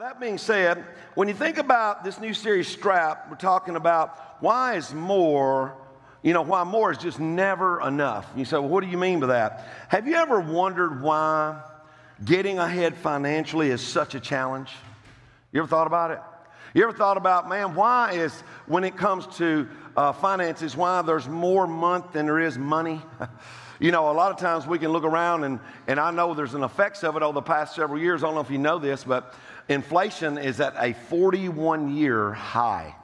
that being said, when you think about this new series, Strap, we're talking about why is more, you know, why more is just never enough. You say, well, what do you mean by that? Have you ever wondered why getting ahead financially is such a challenge? You ever thought about it? You ever thought about, man, why is, when it comes to uh, finances, why there's more month than there is money? You know, a lot of times we can look around, and, and I know there's an effects of it over the past several years. I don't know if you know this, but inflation is at a 41 year high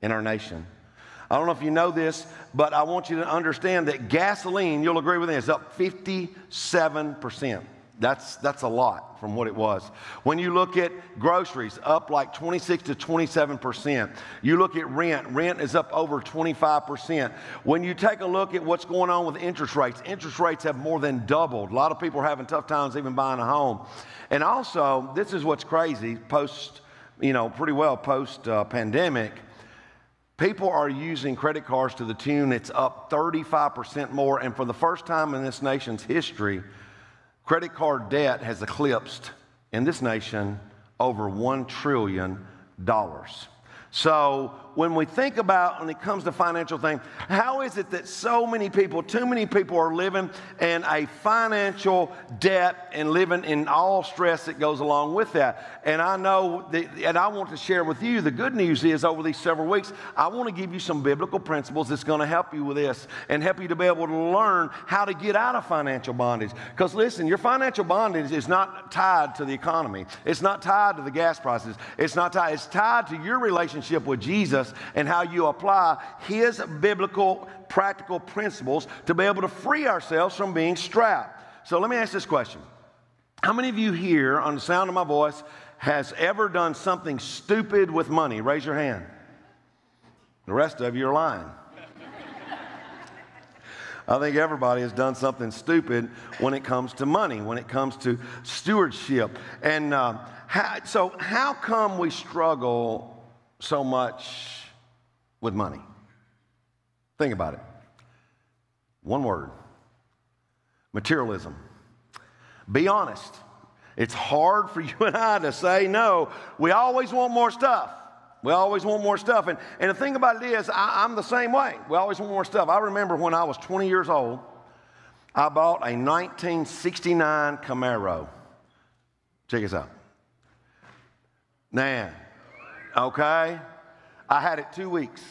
in our nation. I don't know if you know this, but I want you to understand that gasoline, you'll agree with me, is up 57%. That's, that's a lot from what it was. When you look at groceries, up like 26 to 27%. You look at rent, rent is up over 25%. When you take a look at what's going on with interest rates, interest rates have more than doubled. A lot of people are having tough times even buying a home. And also, this is what's crazy post, you know, pretty well post uh, pandemic. People are using credit cards to the tune it's up 35% more. And for the first time in this nation's history, Credit card debt has eclipsed in this nation over $1 trillion. So when we think about when it comes to financial things, how is it that so many people, too many people are living in a financial debt and living in all stress that goes along with that? And I know that, and I want to share with you the good news is over these several weeks, I want to give you some biblical principles that's going to help you with this and help you to be able to learn how to get out of financial bondage. Because listen, your financial bondage is not tied to the economy. It's not tied to the gas prices. It's not tied, it's tied to your relationship with Jesus and how you apply His biblical, practical principles to be able to free ourselves from being strapped. So let me ask this question How many of you here, on the sound of my voice, has ever done something stupid with money? Raise your hand. The rest of you are lying. I think everybody has done something stupid when it comes to money, when it comes to stewardship. And uh, how, so, how come we struggle so much with money. Think about it. One word materialism. Be honest. It's hard for you and I to say no. We always want more stuff. We always want more stuff. And, and the thing about it is, I, I'm the same way. We always want more stuff. I remember when I was 20 years old, I bought a 1969 Camaro. Check this out. Now, okay? I had it two weeks.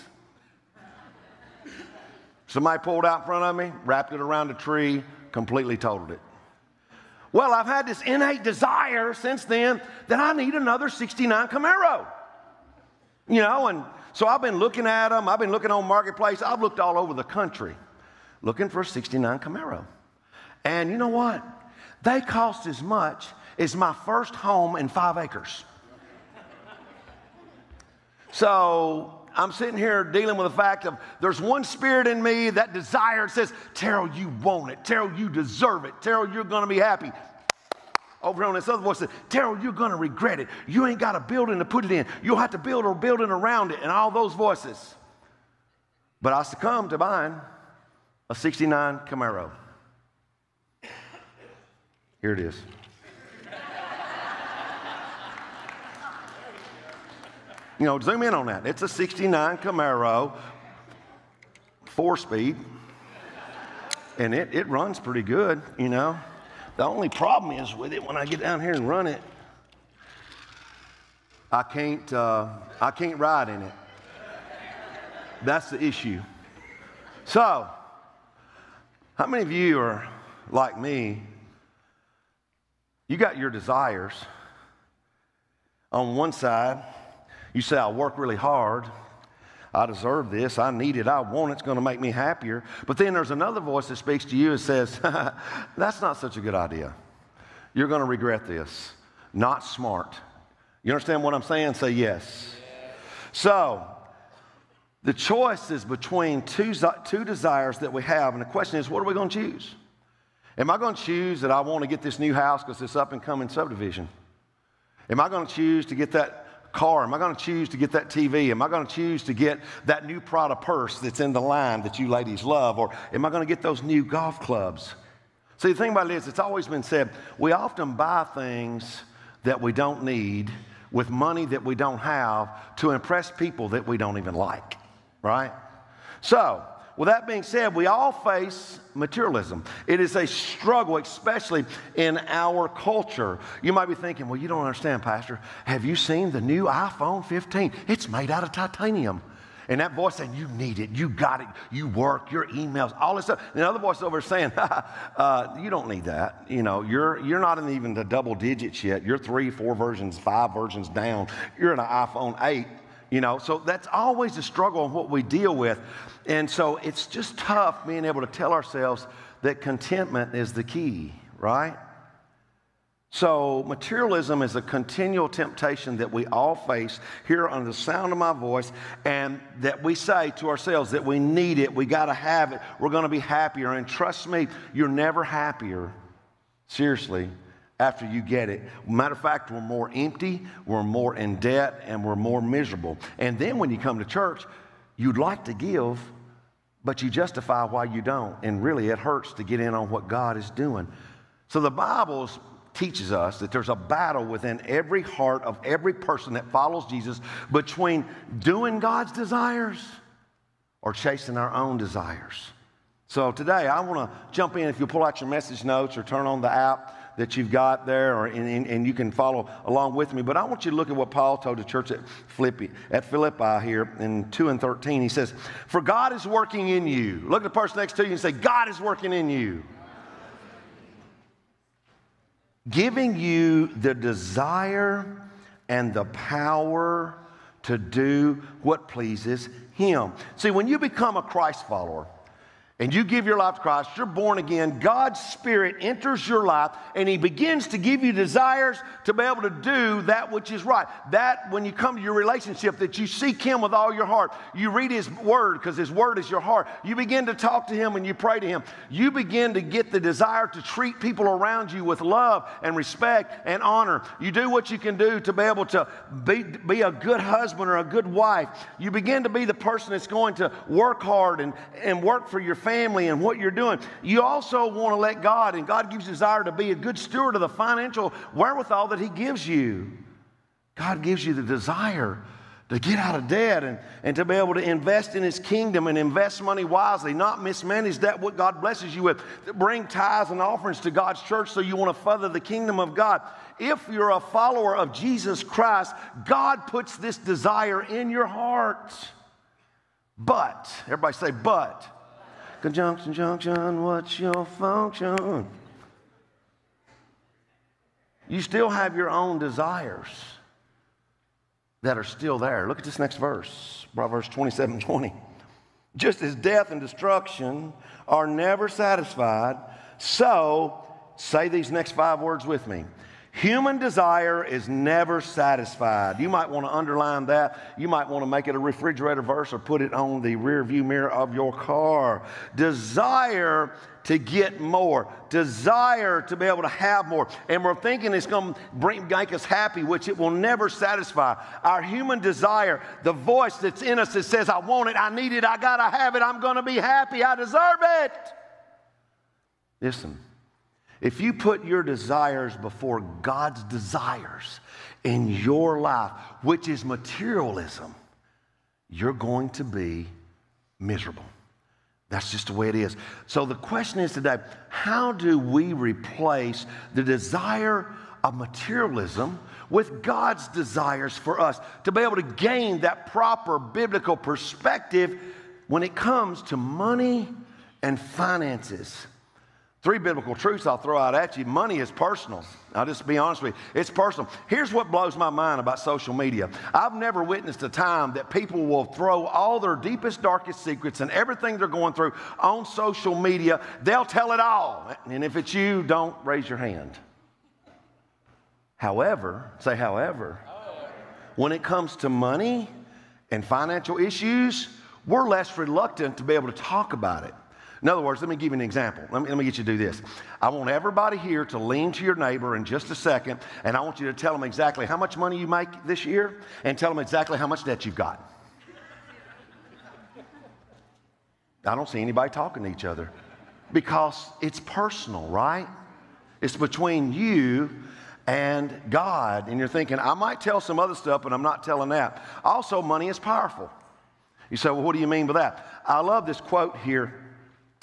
Somebody pulled out in front of me, wrapped it around a tree, completely totaled it. Well, I've had this innate desire since then that I need another 69 Camaro. You know, and so I've been looking at them. I've been looking on Marketplace. I've looked all over the country looking for a 69 Camaro. And you know what? They cost as much as my first home in five acres. So I'm sitting here dealing with the fact of there's one spirit in me that desire says, Terrell, you want it. Terrell, you deserve it. Terrell, you're going to be happy. Over on this other voice says, Terrell, you're going to regret it. You ain't got a building to put it in. You'll have to build a building around it and all those voices. But I succumbed to buying a 69 Camaro. Here it is. You know, zoom in on that. It's a 69 Camaro, four speed, and it, it runs pretty good, you know. The only problem is with it when I get down here and run it, I can't, uh, I can't ride in it. That's the issue. So, how many of you are like me? You got your desires on one side you say, I work really hard. I deserve this. I need it. I want it. It's going to make me happier. But then there's another voice that speaks to you and says, That's not such a good idea. You're going to regret this. Not smart. You understand what I'm saying? Say yes. So, the choice is between two, two desires that we have. And the question is, what are we going to choose? Am I going to choose that I want to get this new house because it's up and coming subdivision? Am I going to choose to get that car? Am I going to choose to get that TV? Am I going to choose to get that new Prada purse that's in the line that you ladies love? Or am I going to get those new golf clubs? See, the thing about it is, it's always been said we often buy things that we don't need with money that we don't have to impress people that we don't even like, right? So, with that being said, we all face materialism. It is a struggle, especially in our culture. You might be thinking, well, you don't understand, Pastor. Have you seen the new iPhone 15? It's made out of titanium. And that voice saying, You need it, you got it, you work, your emails, all this stuff. And the other voice over saying, uh, You don't need that. You know, you're, you're not in even the double digits yet. You're three, four versions, five versions down. You're in an iPhone 8. You know, so that's always a struggle on what we deal with. And so it's just tough being able to tell ourselves that contentment is the key, right? So, materialism is a continual temptation that we all face here under the sound of my voice, and that we say to ourselves that we need it, we got to have it, we're going to be happier. And trust me, you're never happier, seriously, after you get it. Matter of fact, we're more empty, we're more in debt, and we're more miserable. And then when you come to church, you'd like to give, but you justify why you don't. And really, it hurts to get in on what God is doing. So the Bible teaches us that there's a battle within every heart of every person that follows Jesus between doing God's desires or chasing our own desires. So today, I want to jump in. If you pull out your message notes or turn on the app that you've got there, or, and, and you can follow along with me. But I want you to look at what Paul told the church at Philippi, at Philippi here in 2 and 13. He says, For God is working in you. Look at the person next to you and say, God is working in you giving you the desire and the power to do what pleases Him. See, when you become a Christ follower, and you give your life to Christ, you're born again, God's Spirit enters your life and He begins to give you desires to be able to do that which is right. That, when you come to your relationship, that you seek Him with all your heart. You read His Word because His Word is your heart. You begin to talk to Him and you pray to Him. You begin to get the desire to treat people around you with love and respect and honor. You do what you can do to be able to be, be a good husband or a good wife. You begin to be the person that's going to work hard and, and work for your family family and what you're doing. You also want to let God, and God gives you desire to be a good steward of the financial wherewithal that He gives you. God gives you the desire to get out of debt and, and to be able to invest in his kingdom and invest money wisely, not mismanage that what God blesses you with. Bring tithes and offerings to God's church so you want to further the kingdom of God. If you're a follower of Jesus Christ, God puts this desire in your heart. But, everybody say, but. Conjunction, junction, what's your function? You still have your own desires that are still there. Look at this next verse, Proverbs 27 20. Just as death and destruction are never satisfied, so say these next five words with me Human desire is never satisfied. You might want to underline that. You might want to make it a refrigerator verse or put it on the rear view mirror of your car. Desire to get more, desire to be able to have more. And we're thinking it's going to bring, make us happy, which it will never satisfy. Our human desire, the voice that's in us that says, I want it, I need it, I got to have it, I'm going to be happy, I deserve it. Listen, if you put your desires before God's desires in your life, which is materialism, you're going to be miserable. That's just the way it is. So the question is today how do we replace the desire of materialism with God's desires for us to be able to gain that proper biblical perspective when it comes to money and finances? Three biblical truths I'll throw out at you. Money is personal. I'll just be honest with you. It's personal. Here's what blows my mind about social media. I've never witnessed a time that people will throw all their deepest, darkest secrets and everything they're going through on social media. They'll tell it all. And if it's you, don't raise your hand. However, say, however, when it comes to money and financial issues, we're less reluctant to be able to talk about it. In other words, let me give you an example. Let me, let me get you to do this. I want everybody here to lean to your neighbor in just a second, and I want you to tell them exactly how much money you make this year and tell them exactly how much debt you've got. I don't see anybody talking to each other because it's personal, right? It's between you and God. And you're thinking, I might tell some other stuff, but I'm not telling that. Also, money is powerful. You say, well, what do you mean by that? I love this quote here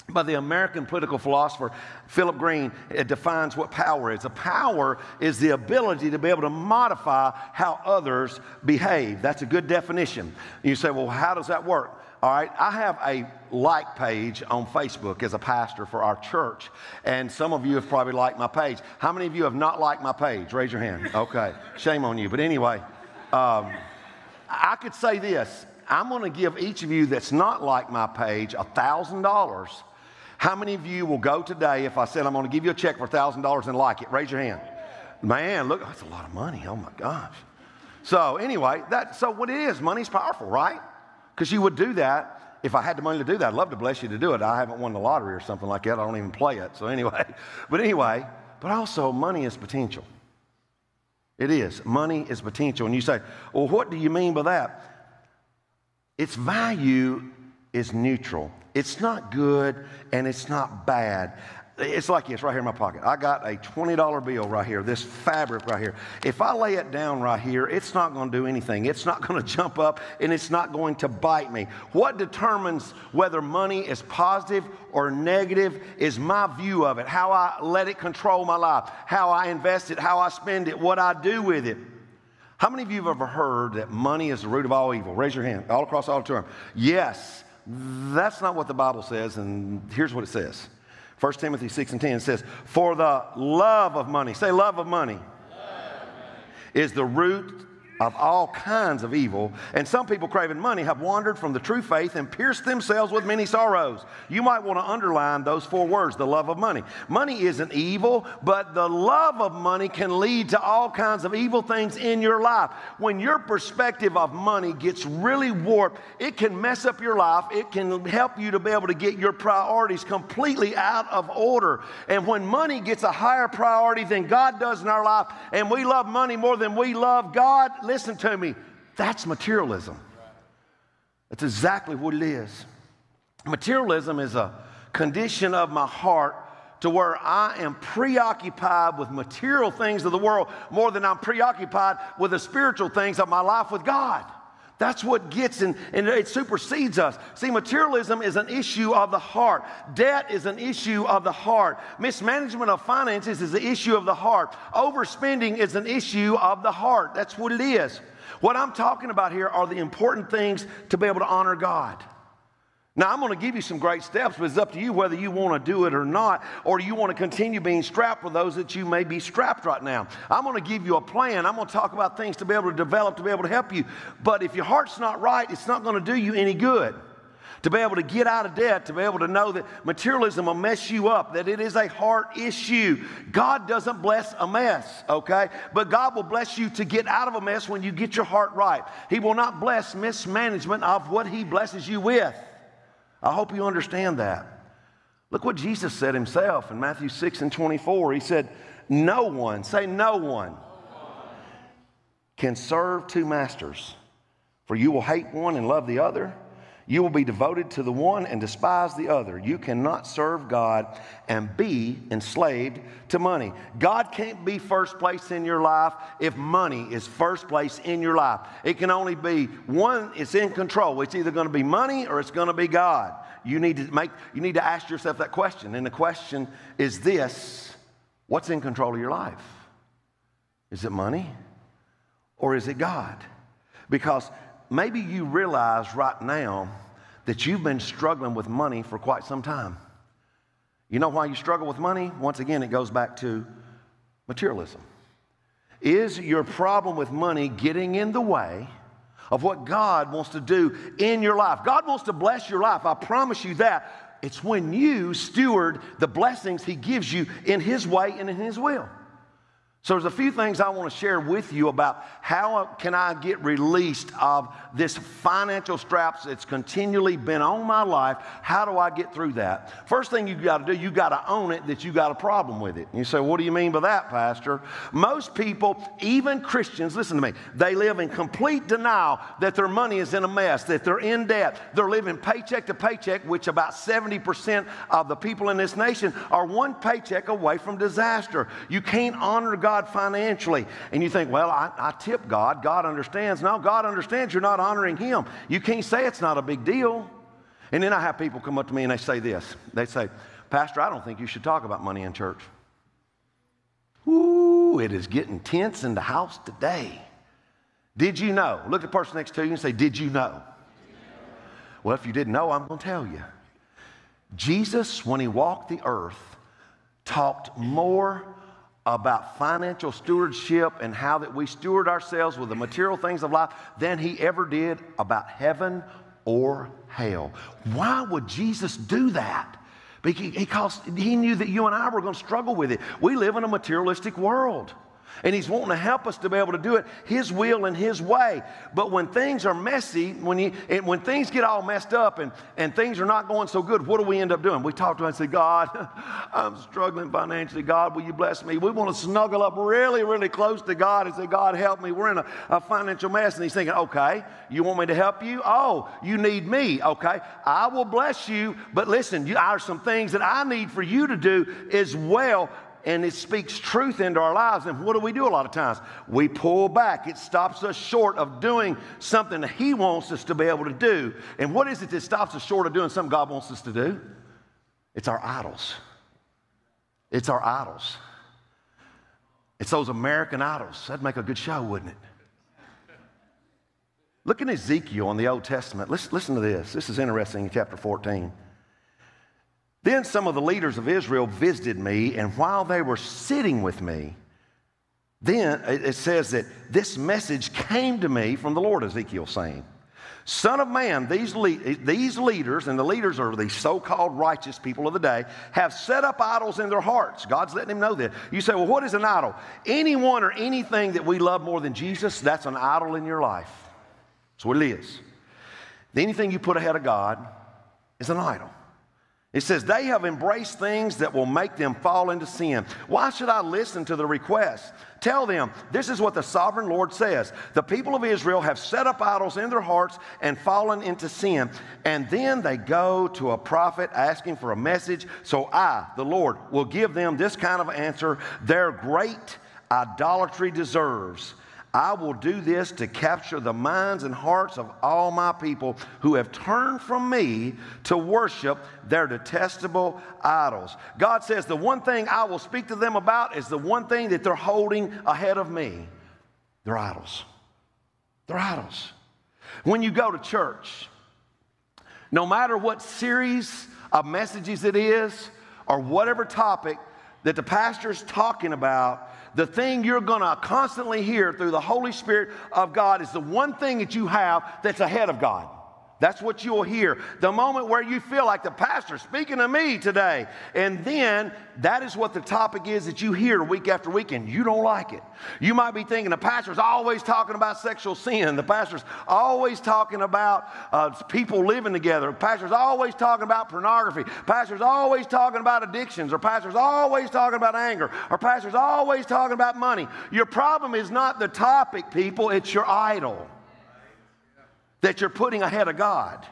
by the American political philosopher Philip Green. It defines what power is. A power is the ability to be able to modify how others behave. That's a good definition. You say, well, how does that work? All right, I have a like page on Facebook as a pastor for our church, and some of you have probably liked my page. How many of you have not liked my page? Raise your hand. Okay, shame on you. But anyway, um, I could say this I'm going to give each of you that's not like my page a $1,000. How many of you will go today if I said I'm going to give you a check for $1,000 and like it? Raise your hand. Man, look, that's a lot of money. Oh my gosh. So anyway, that so what it is, money's powerful, right? Because you would do that if I had the money to do that. I'd love to bless you to do it. I haven't won the lottery or something like that. I don't even play it. So anyway, but anyway, but also money is potential. It is. Money is potential. And you say, well, what do you mean by that? Its value is neutral. It's not good and it's not bad. It's like this right here in my pocket. I got a $20 bill right here, this fabric right here. If I lay it down right here, it's not going to do anything. It's not going to jump up and it's not going to bite me. What determines whether money is positive or negative is my view of it, how I let it control my life, how I invest it, how I spend it, what I do with it. How many of you have ever heard that money is the root of all evil? Raise your hand all across the auditorium. Yes, that's not what the Bible says, and here's what it says. 1 Timothy 6 and 10 says, For the love of money, say love of money, love of money. is the root of all kinds of evil. And some people craving money have wandered from the true faith and pierced themselves with many sorrows. You might want to underline those four words the love of money. Money isn't evil, but the love of money can lead to all kinds of evil things in your life. When your perspective of money gets really warped, it can mess up your life. It can help you to be able to get your priorities completely out of order. And when money gets a higher priority than God does in our life, and we love money more than we love God, listen to me, that's materialism. That's exactly what it is. Materialism is a condition of my heart to where I am preoccupied with material things of the world more than I'm preoccupied with the spiritual things of my life with God. That's what gets in, and it supersedes us. See, materialism is an issue of the heart. Debt is an issue of the heart. Mismanagement of finances is an issue of the heart. Overspending is an issue of the heart. That's what it is. What I'm talking about here are the important things to be able to honor God. Now, I'm going to give you some great steps, but it's up to you whether you want to do it or not, or you want to continue being strapped for those that you may be strapped right now. I'm going to give you a plan. I'm going to talk about things to be able to develop, to be able to help you. But if your heart's not right, it's not going to do you any good. To be able to get out of debt, to be able to know that materialism will mess you up, that it is a heart issue. God doesn't bless a mess, okay? But God will bless you to get out of a mess when you get your heart right. He will not bless mismanagement of what He blesses you with. I hope you understand that. Look what Jesus said himself in Matthew 6 and 24. He said, No one, say no one, can serve two masters, for you will hate one and love the other. You will be devoted to the one and despise the other. You cannot serve God and be enslaved to money. God can't be first place in your life if money is first place in your life. It can only be one, it's in control. It's either going to be money or it's going to be God. You need to make you need to ask yourself that question. And the question is this, what's in control of your life? Is it money or is it God? Because maybe you realize right now that you've been struggling with money for quite some time. You know why you struggle with money? Once again, it goes back to materialism. Is your problem with money getting in the way of what God wants to do in your life? God wants to bless your life. I promise you that. It's when you steward the blessings He gives you in His way and in His will. So there's a few things I want to share with you about how can I get released of this financial straps that's continually been on my life. How do I get through that? First thing you got to do, you got to own it that you got a problem with it. And you say, what do you mean by that, Pastor? Most people, even Christians, listen to me, they live in complete denial that their money is in a mess, that they're in debt. They're living paycheck to paycheck, which about 70% of the people in this nation are one paycheck away from disaster. You can't honor God God financially. And you think, well, I, I tip God. God understands. No, God understands you're not honoring Him. You can't say it's not a big deal. And then I have people come up to me and they say this they say, Pastor, I don't think you should talk about money in church. Ooh, it is getting tense in the house today. Did you know? Look at the person next to you and say, Did you know? Well, if you didn't know, I'm going to tell you. Jesus, when he walked the earth, talked more about financial stewardship and how that we steward ourselves with the material things of life than he ever did about heaven or hell. Why would Jesus do that? Because he knew that you and I were going to struggle with it. We live in a materialistic world. And He's wanting to help us to be able to do it His will and His way. But when things are messy, when, you, when things get all messed up and, and things are not going so good, what do we end up doing? We talk to Him and say, God, I'm struggling financially. God, will you bless me? We want to snuggle up really, really close to God and say, God, help me. We're in a, a financial mess. And He's thinking, okay, you want me to help you? Oh, you need me. Okay, I will bless you. But listen, you, there are some things that I need for you to do as well and it speaks truth into our lives. And what do we do a lot of times? We pull back. It stops us short of doing something that He wants us to be able to do. And what is it that stops us short of doing something God wants us to do? It's our idols. It's our idols. It's those American idols. That'd make a good show, wouldn't it? Look at Ezekiel in the Old Testament. Listen, listen to this. This is interesting in chapter 14. Then some of the leaders of Israel visited me, and while they were sitting with me, then it says that this message came to me from the Lord, Ezekiel saying, Son of man, these, le- these leaders, and the leaders are the so called righteous people of the day, have set up idols in their hearts. God's letting them know that. You say, well, what is an idol? Anyone or anything that we love more than Jesus, that's an idol in your life. That's what it is. Anything you put ahead of God is an idol. It says, they have embraced things that will make them fall into sin. Why should I listen to the request? Tell them, this is what the sovereign Lord says. The people of Israel have set up idols in their hearts and fallen into sin. And then they go to a prophet asking for a message. So I, the Lord, will give them this kind of answer their great idolatry deserves. I will do this to capture the minds and hearts of all my people who have turned from me to worship their detestable idols. God says, The one thing I will speak to them about is the one thing that they're holding ahead of me their idols. They're idols. When you go to church, no matter what series of messages it is or whatever topic that the pastor's talking about, the thing you're going to constantly hear through the Holy Spirit of God is the one thing that you have that's ahead of God. That's what you'll hear. The moment where you feel like the pastor speaking to me today. And then that is what the topic is that you hear week after week, and you don't like it. You might be thinking the pastor's always talking about sexual sin. The pastor's always talking about uh, people living together. The pastor's always talking about pornography. The pastor's always talking about addictions. Or pastor's always talking about anger. Or pastor's always talking about money. Your problem is not the topic, people, it's your idol that you're putting ahead of God.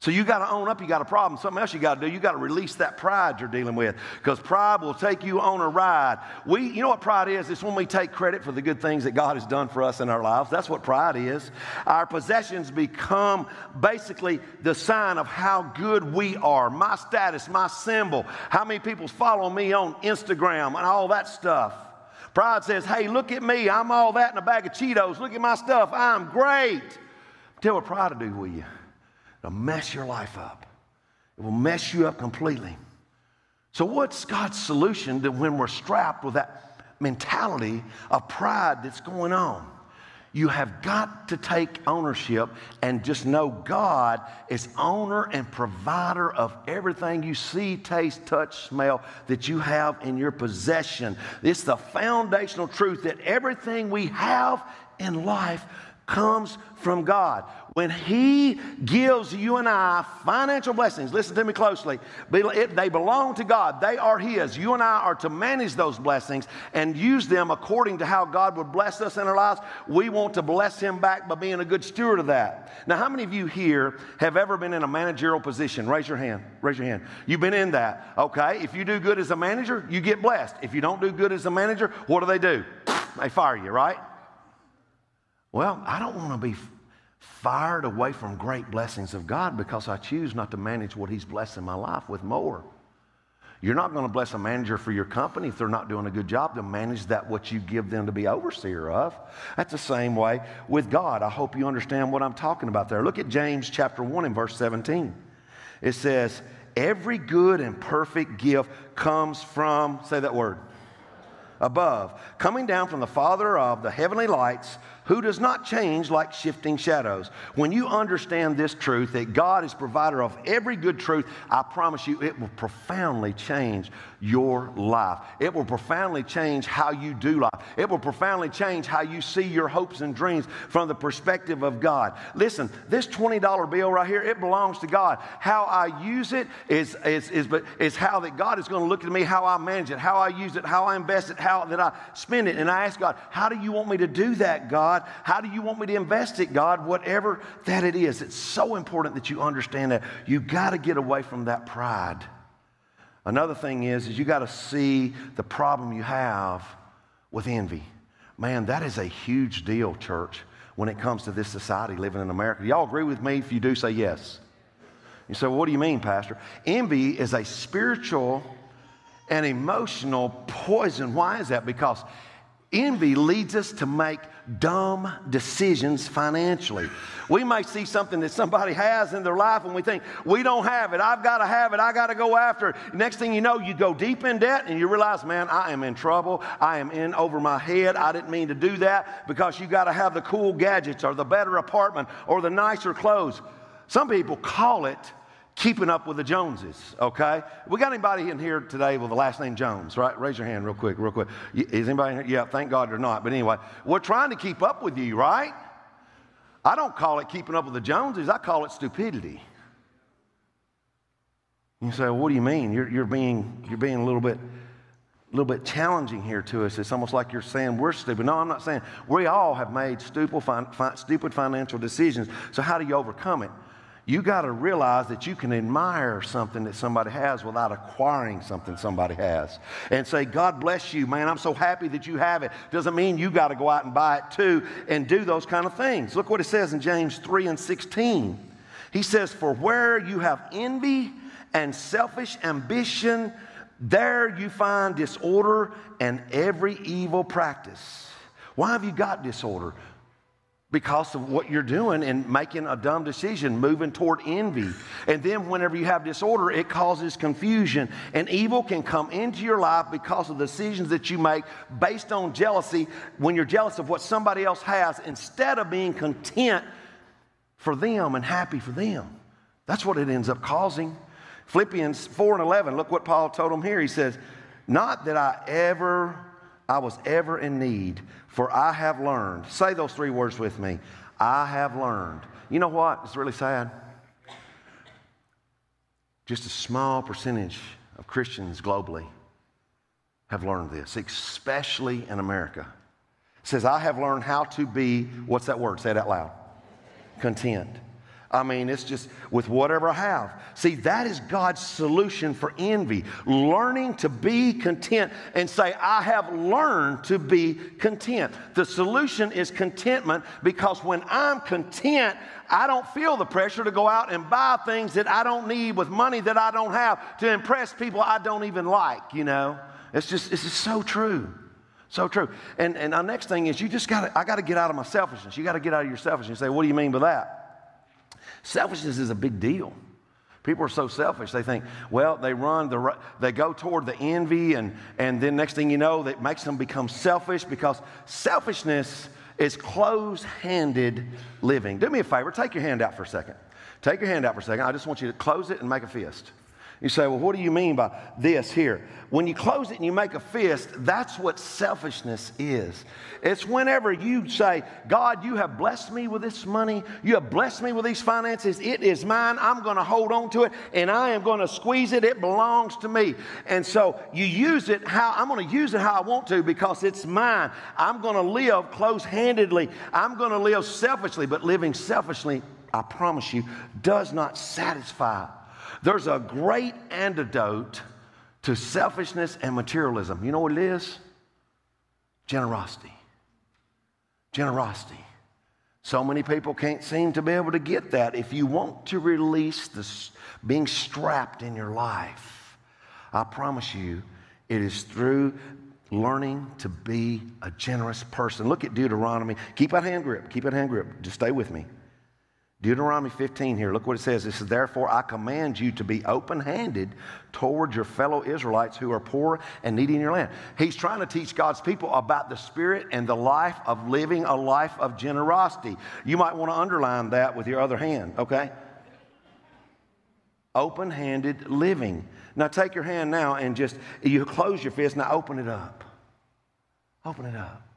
So you got to own up you got a problem. Something else you got to do, you got to release that pride you're dealing with because pride will take you on a ride. We, you know what pride is? It's when we take credit for the good things that God has done for us in our lives. That's what pride is. Our possessions become basically the sign of how good we are. My status, my symbol, how many people follow me on Instagram and all that stuff. Pride says, hey, look at me. I'm all that in a bag of Cheetos. Look at my stuff. I'm great. Tell what pride will do with you. It'll mess your life up. It will mess you up completely. So, what's God's solution to when we're strapped with that mentality of pride that's going on? You have got to take ownership and just know God is owner and provider of everything you see, taste, touch, smell that you have in your possession. It's the foundational truth that everything we have in life comes from God. When He gives you and I financial blessings, listen to me closely, they belong to God. They are His. You and I are to manage those blessings and use them according to how God would bless us in our lives. We want to bless Him back by being a good steward of that. Now, how many of you here have ever been in a managerial position? Raise your hand. Raise your hand. You've been in that. Okay. If you do good as a manager, you get blessed. If you don't do good as a manager, what do they do? They fire you, right? Well, I don't want to be fired away from great blessings of God because I choose not to manage what He's blessing my life with more. You're not going to bless a manager for your company if they're not doing a good job to manage that what you give them to be overseer of. That's the same way with God. I hope you understand what I'm talking about there. Look at James chapter 1 and verse 17. It says, Every good and perfect gift comes from, say that word, above, coming down from the Father of the heavenly lights who does not change like shifting shadows. When you understand this truth that God is provider of every good truth, I promise you it will profoundly change your life. It will profoundly change how you do life. It will profoundly change how you see your hopes and dreams from the perspective of God. Listen, this $20 bill right here, it belongs to God. How I use it is, is, is, is how that God is going to look at me, how I manage it, how I use it, how I invest it, how that I spend it. And I ask God, how do you want me to do that, God? God? How do you want me to invest it, God? Whatever that it is. It's so important that you understand that. You got to get away from that pride. Another thing is, is you got to see the problem you have with envy. Man, that is a huge deal, church, when it comes to this society living in America. Y'all agree with me? If you do, say yes. You say, well, what do you mean, Pastor? Envy is a spiritual and emotional poison. Why is that? Because envy leads us to make dumb decisions financially. We might see something that somebody has in their life and we think, we don't have it. I've got to have it. I got to go after it. Next thing you know, you go deep in debt and you realize, man, I am in trouble. I am in over my head. I didn't mean to do that because you got to have the cool gadgets or the better apartment or the nicer clothes. Some people call it keeping up with the Joneses, okay? We got anybody in here today with the last name Jones, right? Raise your hand real quick, real quick. Is anybody here? Yeah, thank God they're not. But anyway, we're trying to keep up with you, right? I don't call it keeping up with the Joneses, I call it stupidity. You say, well, what do you mean? You're, you're, being, you're being a little bit, a little bit challenging here to us. It's almost like you're saying we're stupid. No, I'm not saying. We all have made stupid, stupid financial decisions. So how do you overcome it? You got to realize that you can admire something that somebody has without acquiring something somebody has. And say, God bless you, man. I'm so happy that you have it. Doesn't mean you got to go out and buy it too and do those kind of things. Look what it says in James 3 and 16. He says, For where you have envy and selfish ambition, there you find disorder and every evil practice. Why have you got disorder? Because of what you're doing and making a dumb decision, moving toward envy. And then, whenever you have disorder, it causes confusion. And evil can come into your life because of decisions that you make based on jealousy when you're jealous of what somebody else has instead of being content for them and happy for them. That's what it ends up causing. Philippians 4 and 11, look what Paul told them here. He says, Not that I ever I was ever in need, for I have learned. Say those three words with me. I have learned. You know what? It's really sad. Just a small percentage of Christians globally have learned this, especially in America. It says, I have learned how to be, what's that word? Say it out loud. Content. I mean, it's just with whatever I have. See, that is God's solution for envy. Learning to be content and say, I have learned to be content. The solution is contentment because when I'm content, I don't feel the pressure to go out and buy things that I don't need with money that I don't have to impress people I don't even like, you know? It's just, it's so true. So true. And, and our next thing is you just got to, I got to get out of my selfishness. You got to get out of your selfishness. Say, what do you mean by that? Selfishness is a big deal. People are so selfish. They think, well, they run, the, they go toward the envy, and, and then next thing you know, that makes them become selfish because selfishness is close handed living. Do me a favor, take your hand out for a second. Take your hand out for a second. I just want you to close it and make a fist. You say, well, what do you mean by this here? When you close it and you make a fist, that's what selfishness is. It's whenever you say, God, you have blessed me with this money, you have blessed me with these finances, it is mine, I'm going to hold on to it, and I am going to squeeze it, it belongs to me. And so you use it how, I'm going to use it how I want to because it's mine. I'm going to live close handedly, I'm going to live selfishly, but living selfishly, I promise you, does not satisfy there's a great antidote to selfishness and materialism. You know what it is? Generosity. Generosity. So many people can't seem to be able to get that. If you want to release this being strapped in your life, I promise you, it is through learning to be a generous person. Look at Deuteronomy. Keep that hand grip. Keep that hand grip. Just stay with me. Deuteronomy 15 here, look what it says. It says, Therefore, I command you to be open handed towards your fellow Israelites who are poor and needy in your land. He's trying to teach God's people about the spirit and the life of living a life of generosity. You might want to underline that with your other hand, okay? Open handed living. Now, take your hand now and just, you close your fist, now open it up. Open it up.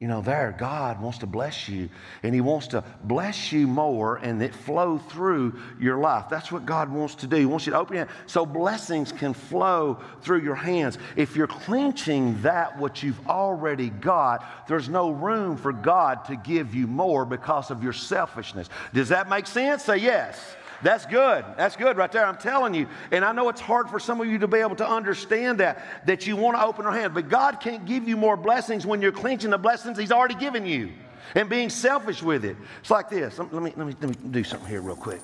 You know, there, God wants to bless you, and He wants to bless you more and it flow through your life. That's what God wants to do. He wants you to open hand so blessings can flow through your hands. If you're clenching that, what you've already got, there's no room for God to give you more because of your selfishness. Does that make sense? Say yes. That's good. That's good right there. I'm telling you. And I know it's hard for some of you to be able to understand that, that you want to open your hand. But God can't give you more blessings when you're clenching the blessings He's already given you and being selfish with it. It's like this. Let me, let me, let me do something here real quick.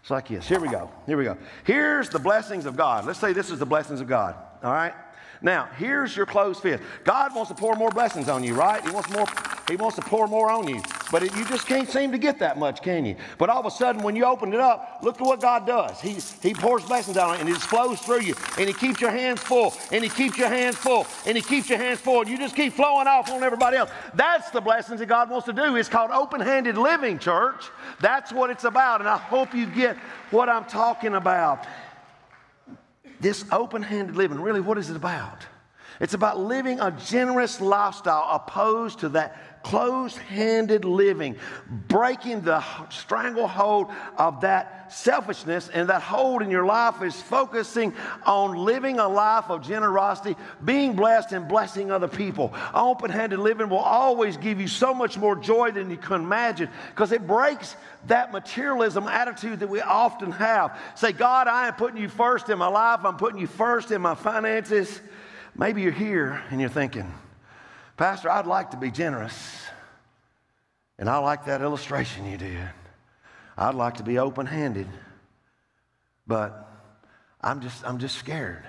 It's like this. Here we go. Here we go. Here's the blessings of God. Let's say this is the blessings of God. All right? Now, here's your closed fist. God wants to pour more blessings on you, right? He wants more, he wants to pour more on you. But it, you just can't seem to get that much, can you? But all of a sudden, when you open it up, look at what God does. He, he pours blessings on it and it just flows through you. And He keeps your hands full, and He keeps your hands full, and He keeps your hands full. And you just keep flowing off on everybody else. That's the blessings that God wants to do. It's called open handed living, church. That's what it's about. And I hope you get what I'm talking about. This open handed living, really, what is it about? It's about living a generous lifestyle opposed to that closed handed living, breaking the stranglehold of that selfishness. And that hold in your life is focusing on living a life of generosity, being blessed, and blessing other people. Open handed living will always give you so much more joy than you can imagine because it breaks that materialism attitude that we often have. Say, God, I am putting you first in my life, I'm putting you first in my finances. Maybe you're here and you're thinking, Pastor, I'd like to be generous. And I like that illustration you did. I'd like to be open handed, but I'm just, I'm just scared.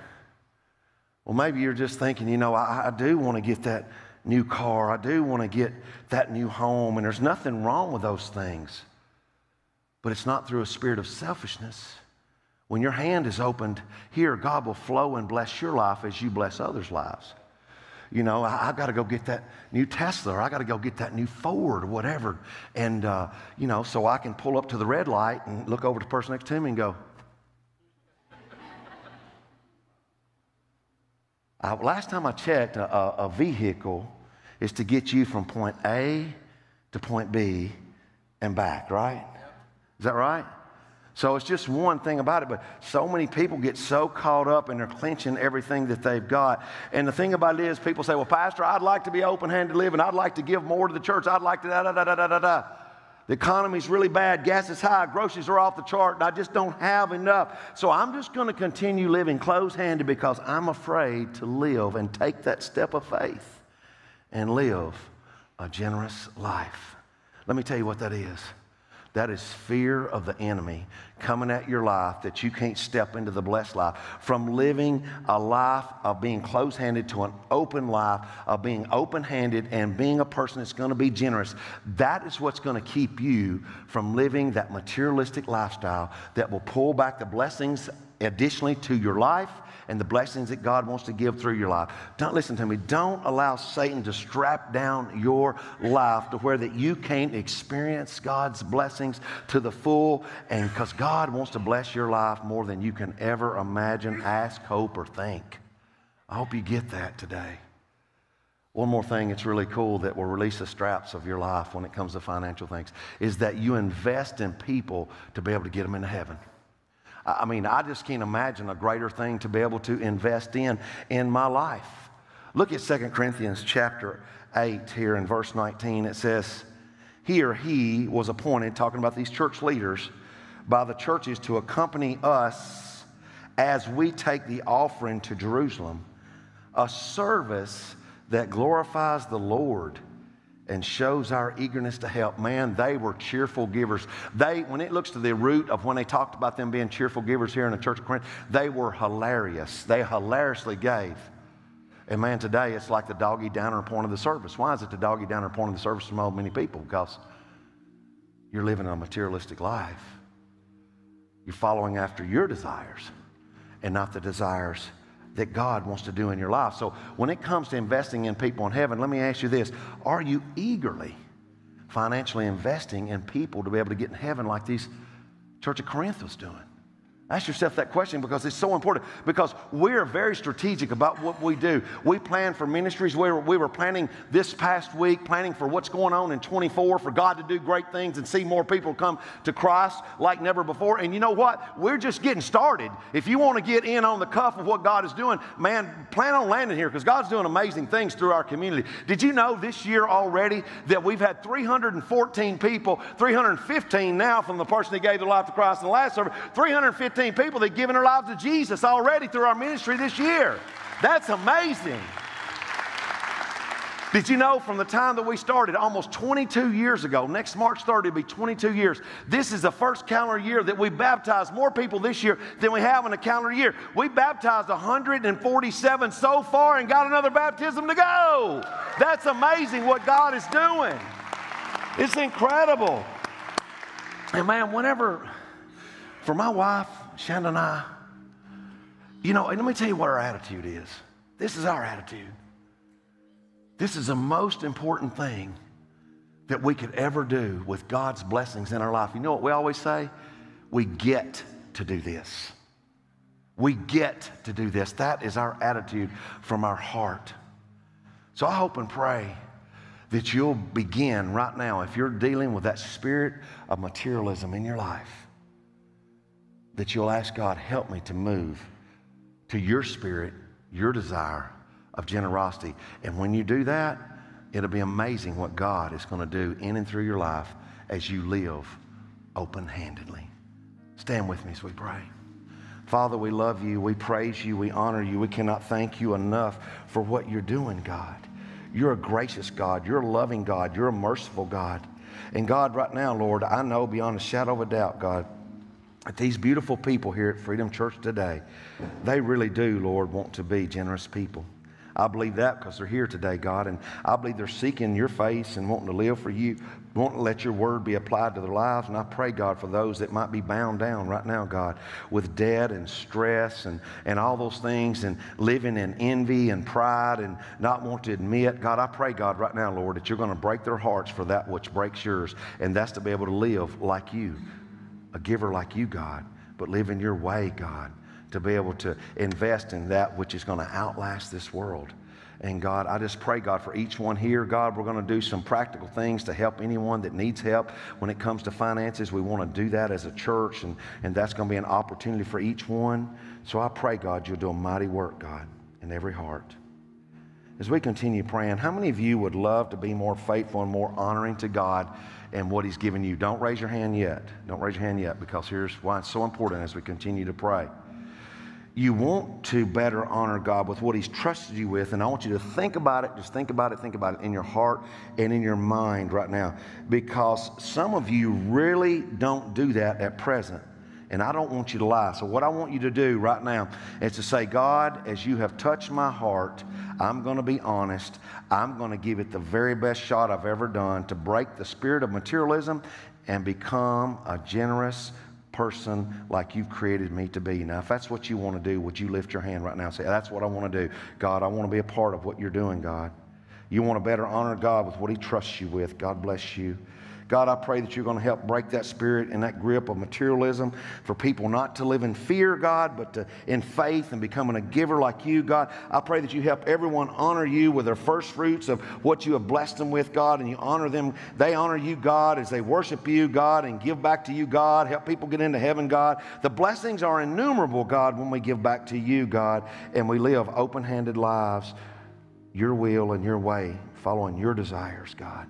Well, maybe you're just thinking, you know, I, I do want to get that new car. I do want to get that new home. And there's nothing wrong with those things. But it's not through a spirit of selfishness. When your hand is opened here, God will flow and bless your life as you bless others' lives. You know, I, have got to go get that new Tesla or I got to go get that new Ford or whatever. And, uh, you know, so I can pull up to the red light and look over to the person next to me and go, I, last time I checked, a, a, vehicle is to get you from point A to point B and back, right? Is that right? So it's just one thing about it, but so many people get so caught up and they're clenching everything that they've got. And the thing about it is, people say, Well, Pastor, I'd like to be open handed living. I'd like to give more to the church. I'd like to da da da da da da da. The economy's really bad. Gas is high. Groceries are off the chart. And I just don't have enough. So I'm just going to continue living close handed because I'm afraid to live and take that step of faith and live a generous life. Let me tell you what that is. That is fear of the enemy coming at your life that you can't step into the blessed life. From living a life of being close handed to an open life, of being open handed and being a person that's going to be generous. That is what's going to keep you from living that materialistic lifestyle that will pull back the blessings additionally to your life and the blessings that God wants to give through your life. Don't listen to me. Don't allow Satan to strap down your life to where that you can't experience God's blessings to the full and because God wants to bless your life more than you can ever imagine, ask, hope or think. I hope you get that today. One more thing it's really cool that will release the straps of your life when it comes to financial things is that you invest in people to be able to get them into heaven. I mean, I just can't imagine a greater thing to be able to invest in in my life. Look at 2 Corinthians chapter 8 here in verse 19. It says, Here he was appointed, talking about these church leaders, by the churches to accompany us as we take the offering to Jerusalem, a service that glorifies the Lord and shows our eagerness to help. Man, they were cheerful givers. They, when it looks to the root of when they talked about them being cheerful givers here in the Church of Corinth, they were hilarious. They hilariously gave. And man, today it's like the doggy downer point of the service. Why is it the doggy downer point of the service for many people? Because you're living a materialistic life. You're following after your desires and not the desires that God wants to do in your life. So when it comes to investing in people in heaven, let me ask you this Are you eagerly financially investing in people to be able to get in heaven like these Church of Corinth was doing? Ask yourself that question because it's so important. Because we're very strategic about what we do. We plan for ministries. We were, we were planning this past week, planning for what's going on in 24 for God to do great things and see more people come to Christ like never before. And you know what? We're just getting started. If you want to get in on the cuff of what God is doing, man, plan on landing here because God's doing amazing things through our community. Did you know this year already that we've had 314 people, 315 now from the person that gave their life to Christ in the last service, 315 people that have given their lives to Jesus already through our ministry this year. That's amazing. Did you know from the time that we started, almost 22 years ago, next March 30 will be 22 years. This is the first calendar year that we baptized more people this year than we have in a calendar year. We baptized 147 so far and got another baptism to go. That's amazing what God is doing. It's incredible. And man, whenever, for my wife, Shannon and I, you know, and let me tell you what our attitude is. This is our attitude. This is the most important thing that we could ever do with God's blessings in our life. You know what we always say? We get to do this. We get to do this. That is our attitude from our heart. So I hope and pray that you'll begin right now, if you're dealing with that spirit of materialism in your life, that you'll ask God, help me to move to your spirit, your desire of generosity. And when you do that, it'll be amazing what God is going to do in and through your life as you live open handedly. Stand with me as we pray. Father, we love you. We praise you. We honor you. We cannot thank you enough for what you're doing, God. You're a gracious God. You're a loving God. You're a merciful God. And God, right now, Lord, I know beyond a shadow of a doubt, God, these beautiful people here at Freedom Church today, they really do, Lord, want to be generous people. I believe that because they're here today, God, and I believe they're seeking your face and wanting to live for you, wanting to let your word be applied to their lives. And I pray, God, for those that might be bound down right now, God, with debt and stress and, and all those things and living in envy and pride and not want to admit. God, I pray, God, right now, Lord, that you're going to break their hearts for that which breaks yours, and that's to be able to live like you a giver like you, God, but live in your way, God, to be able to invest in that which is going to outlast this world. And God, I just pray, God, for each one here. God, we're going to do some practical things to help anyone that needs help when it comes to finances. We want to do that as a church, and, and that's going to be an opportunity for each one. So I pray, God, you'll do a mighty work, God, in every heart. As we continue praying, how many of you would love to be more faithful and more honoring to God and what He's given you. Don't raise your hand yet. Don't raise your hand yet because here's why it's so important as we continue to pray. You want to better honor God with what He's trusted you with, and I want you to think about it. Just think about it, think about it in your heart and in your mind right now because some of you really don't do that at present. And I don't want you to lie. So, what I want you to do right now is to say, God, as you have touched my heart, I'm going to be honest. I'm going to give it the very best shot I've ever done to break the spirit of materialism and become a generous person like you've created me to be. Now, if that's what you want to do, would you lift your hand right now and say, That's what I want to do? God, I want to be a part of what you're doing, God. You want to better honor God with what He trusts you with. God bless you. God, I pray that you're going to help break that spirit and that grip of materialism for people not to live in fear, God, but to, in faith and becoming a giver like you, God. I pray that you help everyone honor you with their first fruits of what you have blessed them with, God, and you honor them. They honor you, God, as they worship you, God, and give back to you, God. Help people get into heaven, God. The blessings are innumerable, God, when we give back to you, God, and we live open handed lives, your will and your way, following your desires, God.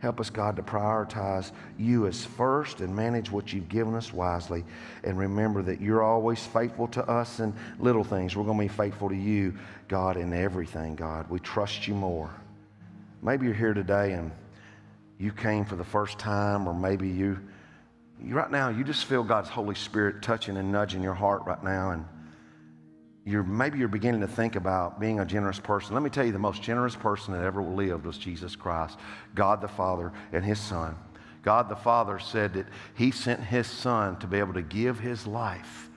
Help us, God, to prioritize you as first and manage what you've given us wisely. And remember that you're always faithful to us in little things. We're going to be faithful to you, God, in everything, God. We trust you more. Maybe you're here today and you came for the first time, or maybe you, you right now, you just feel God's Holy Spirit touching and nudging your heart right now. And you're, maybe you're beginning to think about being a generous person. Let me tell you, the most generous person that ever lived was Jesus Christ, God the Father, and His Son. God the Father said that He sent His Son to be able to give His life.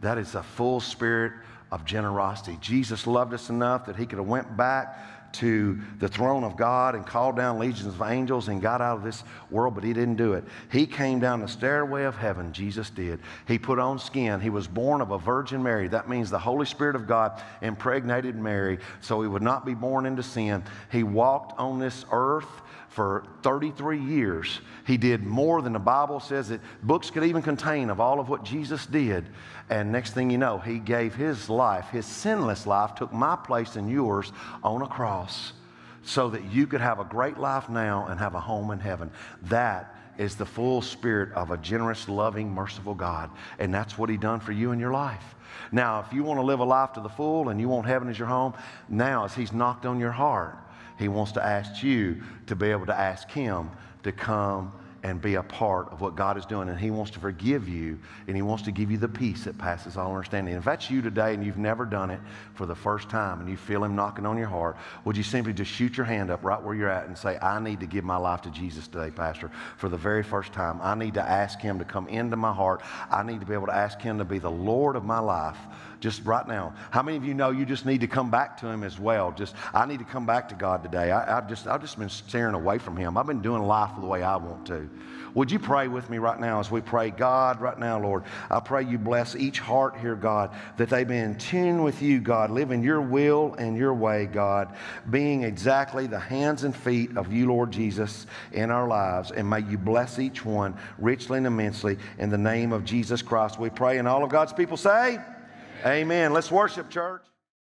That is a full spirit of generosity. Jesus loved us enough that He could have went back to the throne of God and called down legions of angels and got out of this world, but he didn't do it. He came down the stairway of heaven, Jesus did. He put on skin. He was born of a Virgin Mary. That means the Holy Spirit of God impregnated Mary so he would not be born into sin. He walked on this earth for 33 years. He did more than the Bible says that books could even contain of all of what Jesus did. And next thing you know, he gave his life, his sinless life, took my place and yours on a cross so that you could have a great life now and have a home in heaven. That is the full spirit of a generous, loving, merciful God. And that's what he done for you in your life. Now, if you want to live a life to the full and you want heaven as your home, now as he's knocked on your heart, he wants to ask you to be able to ask him to come and be a part of what God is doing. And He wants to forgive you and He wants to give you the peace that passes all understanding. If that's you today and you've never done it for the first time and you feel Him knocking on your heart, would you simply just shoot your hand up right where you're at and say, I need to give my life to Jesus today, Pastor, for the very first time. I need to ask Him to come into my heart. I need to be able to ask Him to be the Lord of my life just right now. How many of you know you just need to come back to Him as well? Just, I need to come back to God today. I, have just, I've just been staring away from Him. I've been doing life the way I want to. Would you pray with me right now as we pray? God, right now, Lord, I pray you bless each heart here, God, that they be in tune with you, God, living your will and your way, God, being exactly the hands and feet of you, Lord Jesus, in our lives. And may you bless each one richly and immensely in the name of Jesus Christ. We pray, and all of God's people say, Amen. Let's worship, church.